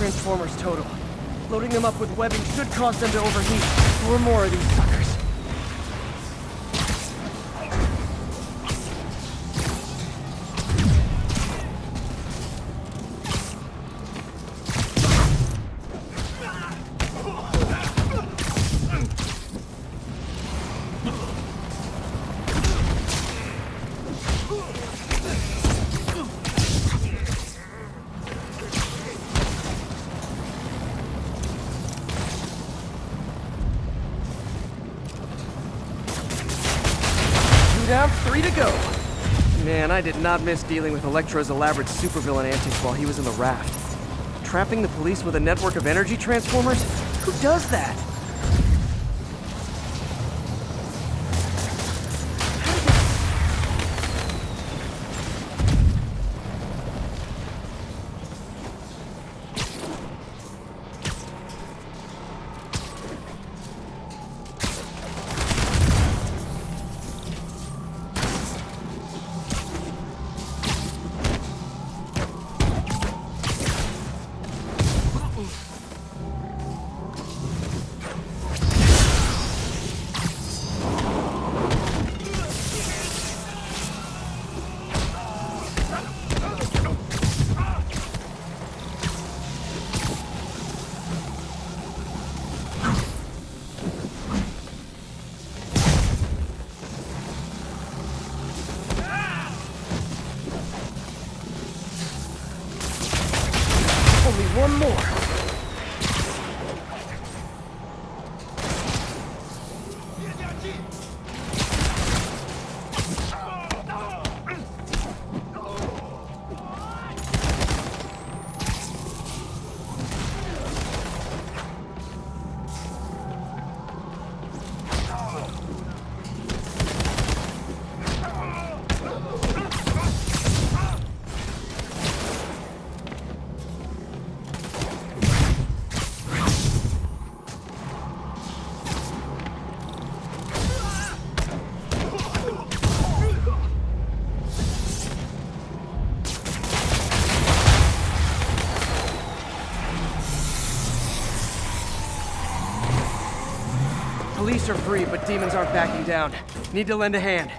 Transformers total. Loading them up with webbing should cause them to overheat. Four more of these I did not miss dealing with Electro's elaborate supervillain antics while he was in the raft. Trapping the police with a network of energy transformers? Who does that? More. Are free, but demons aren't backing down. Need to lend a hand.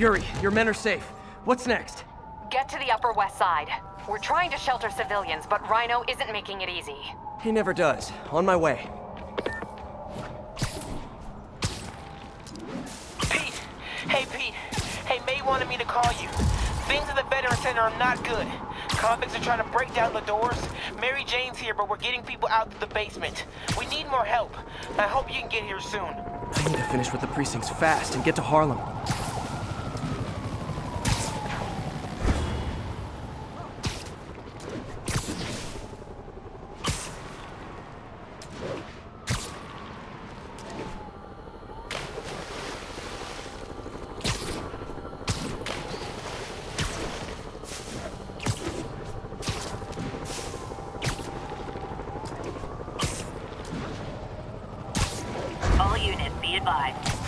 Yuri, your men are safe. What's next? Get to the Upper West Side. We're trying to shelter civilians, but Rhino isn't making it easy. He never does. On my way. Pete! Hey, Pete. Hey, May wanted me to call you. Things at the Veteran Center are not good. Convicts are trying to break down the doors. Mary Jane's here, but we're getting people out to the basement. We need more help. I hope you can get here soon. I need to finish with the precincts fast and get to Harlem.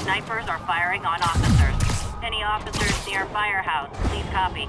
Snipers are firing on officers. Any officers near Firehouse, please copy.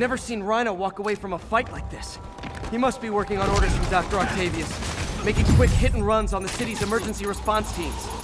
I've never seen Rhino walk away from a fight like this. He must be working on orders from Dr. Octavius, making quick hit and runs on the city's emergency response teams.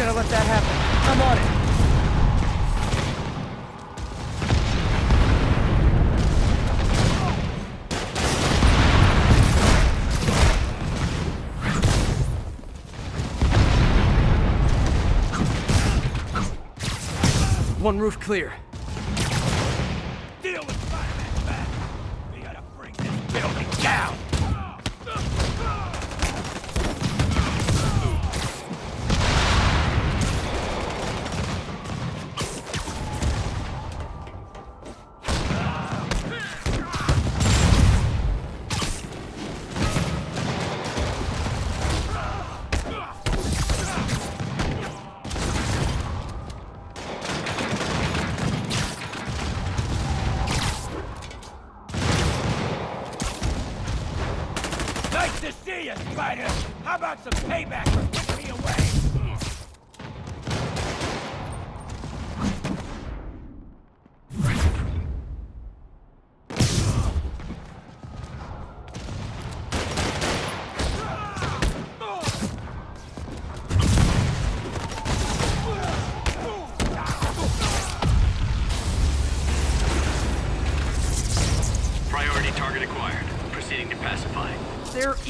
Gonna let that happen. I'm on it. One roof clear.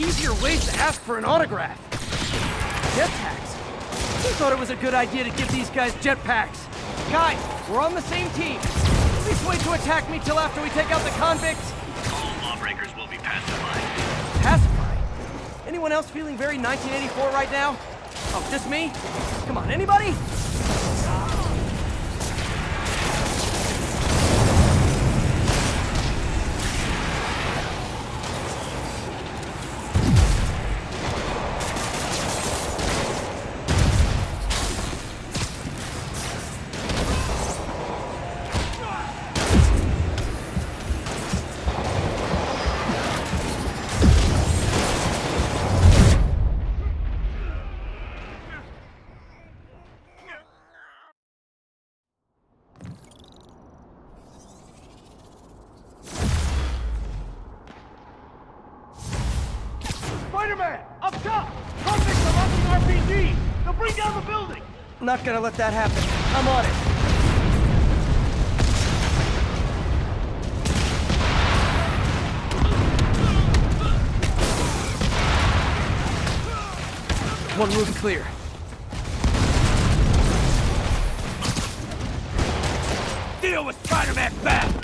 Easier ways to ask for an autograph. Jetpacks. Who thought it was a good idea to give these guys jetpacks? Guys, we're on the same team. Please wait to attack me till after we take out the convicts. All lawbreakers will be pacified. Pacify. Anyone else feeling very 1984 right now? Oh, just me? Come on, anybody? Not gonna let that happen. I'm on it. One room clear. Deal with Spider-Man fast!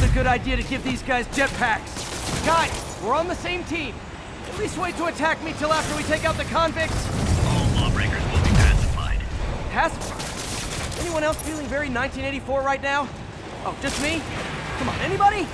Was a good idea to give these guys jetpacks? Guys, we're on the same team. At least wait to attack me till after we take out the convicts. All lawbreakers will be pacified. Pacify. Anyone else feeling very 1984 right now? Oh, just me? Come on, anybody?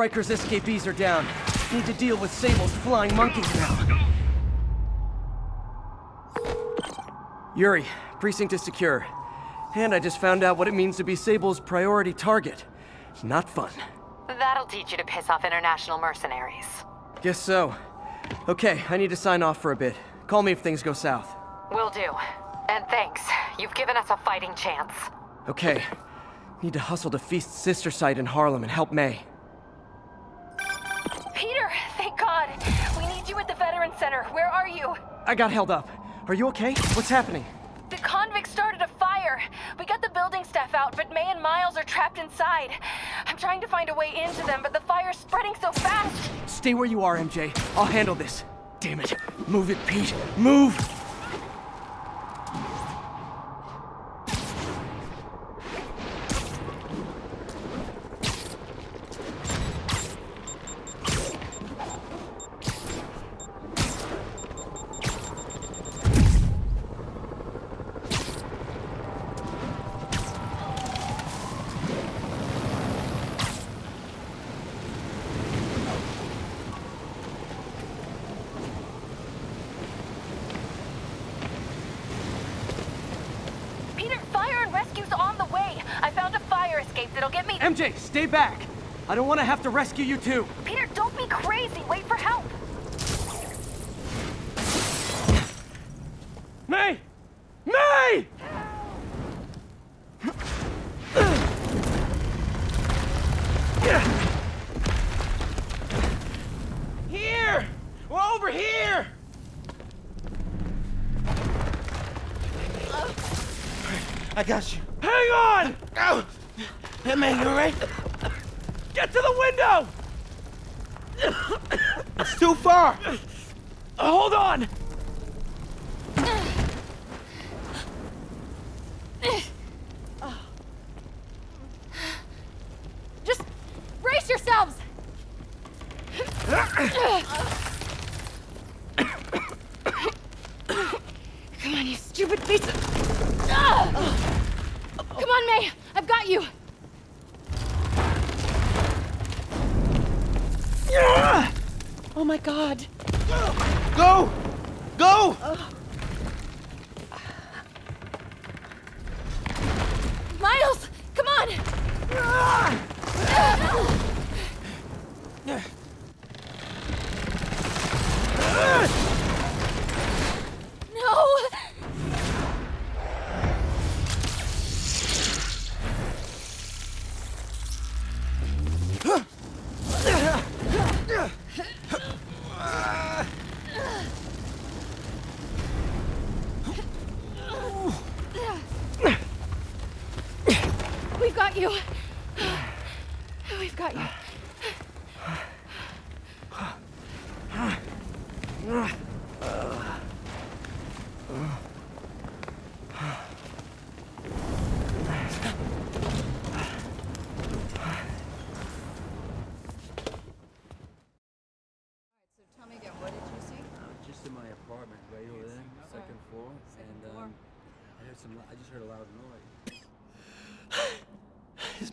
Riker's escapees are down. need to deal with Sable's flying monkeys now. Yuri, precinct is secure. And I just found out what it means to be Sable's priority target. Not fun. That'll teach you to piss off international mercenaries. Guess so. Okay, I need to sign off for a bit. Call me if things go south. Will do. And thanks. You've given us a fighting chance. Okay. Need to hustle to Feast's sister site in Harlem and help May. Center. Where are you? I got held up. Are you okay? What's happening? The convicts started a fire. We got the building staff out, but May and Miles are trapped inside. I'm trying to find a way into them, but the fire's spreading so fast. Stay where you are, MJ. I'll handle this. Damn it. Move it, Pete. Move! Escape that'll get me. MJ, stay back! I don't want to have to rescue you too. Peter, don't be crazy. Wait for help. May! May! Here! We're over here! I got you. Hang on! Go! Hey, man, you alright? Get to the window! It's too far! Hold on! Just brace yourselves. Come on, you stupid piece of... Ah! Come on, May. I've got you. Oh my god. Go! Go! Miles, come on. No. We've got you. We've got you. Tell me again, what did you see? Just in my apartment, right over there, second floor, and um, I heard some. I just heard a loud noise.